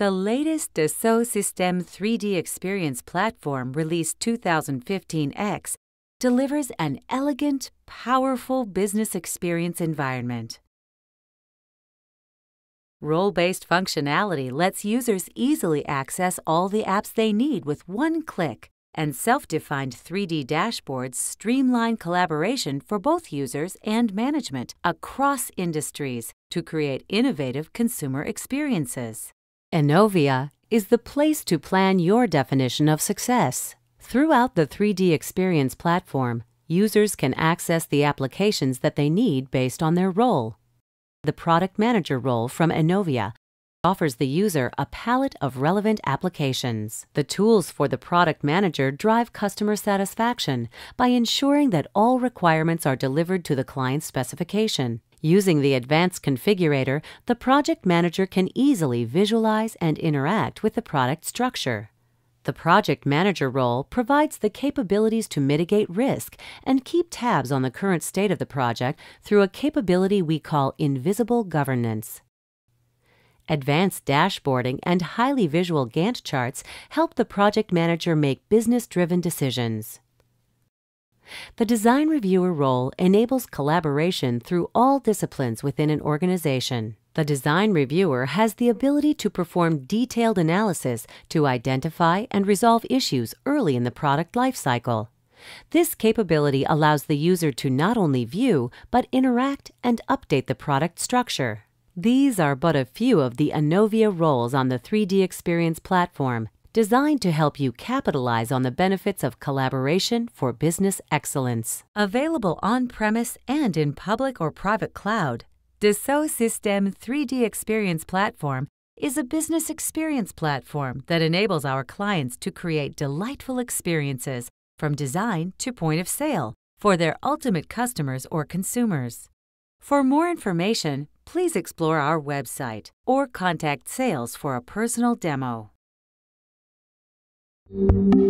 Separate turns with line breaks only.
The latest Dassault Systèmes 3D Experience platform, released 2015X, delivers an elegant, powerful business experience environment. Role based functionality lets users easily access all the apps they need with one click, and self defined 3D dashboards streamline collaboration for both users and management across industries to create innovative consumer experiences. Enovia is the place to plan your definition of success. Throughout the 3D Experience platform, users can access the applications that they need based on their role. The Product Manager role from Enovia offers the user a palette of relevant applications. The tools for the Product Manager drive customer satisfaction by ensuring that all requirements are delivered to the client's specification. Using the Advanced Configurator, the Project Manager can easily visualize and interact with the product structure. The Project Manager role provides the capabilities to mitigate risk and keep tabs on the current state of the project through a capability we call Invisible Governance. Advanced dashboarding and highly visual Gantt charts help the project manager make business driven decisions. The design reviewer role enables collaboration through all disciplines within an organization. The design reviewer has the ability to perform detailed analysis to identify and resolve issues early in the product lifecycle. This capability allows the user to not only view, but interact and update the product structure. These are but a few of the Enovia roles on the 3D Experience platform, designed to help you capitalize on the benefits of collaboration for business excellence. Available on premise and in public or private cloud, Dassault Systèmes 3D Experience Platform is a business experience platform that enables our clients to create delightful experiences from design to point of sale for their ultimate customers or consumers. For more information, please explore our website or contact sales for a personal demo. Thank you.